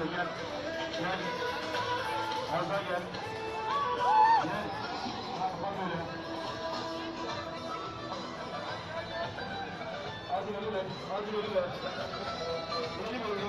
Gel böyle gel. Gel. Arda gel. Gel. Arda böyle. Hadi be. Hadi yürü be. Yürü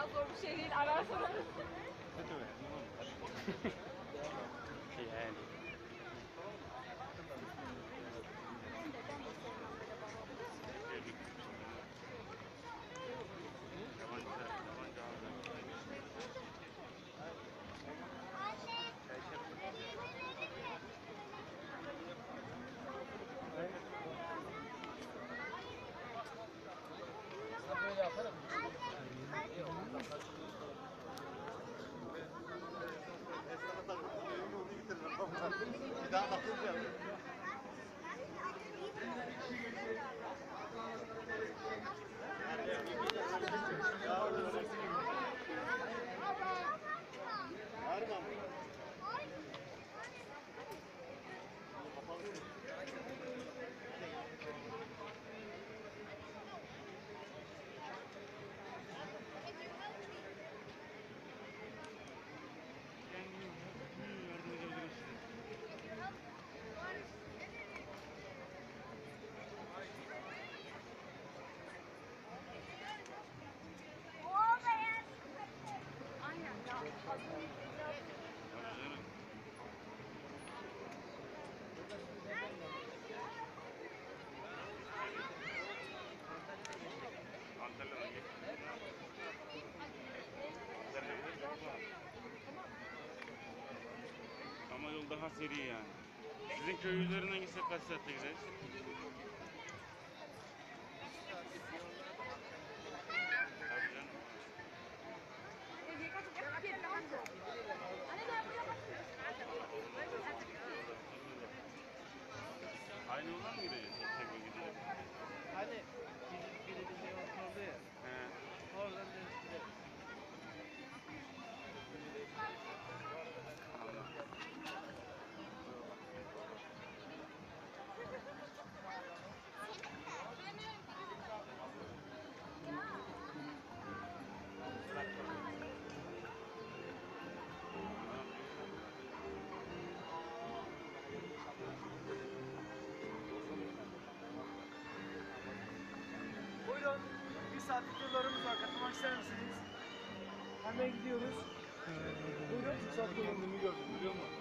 Ya zor bir şey değil. が爆風やろ。Daha seri yani. Sizin köy üzerinden gitsek kaç saatte gideriz? Bir saatlik yollarımız var. Katılmak ister misiniz? Hemen gidiyoruz. Buyurun. Saat yollarını gördüm biliyor musun?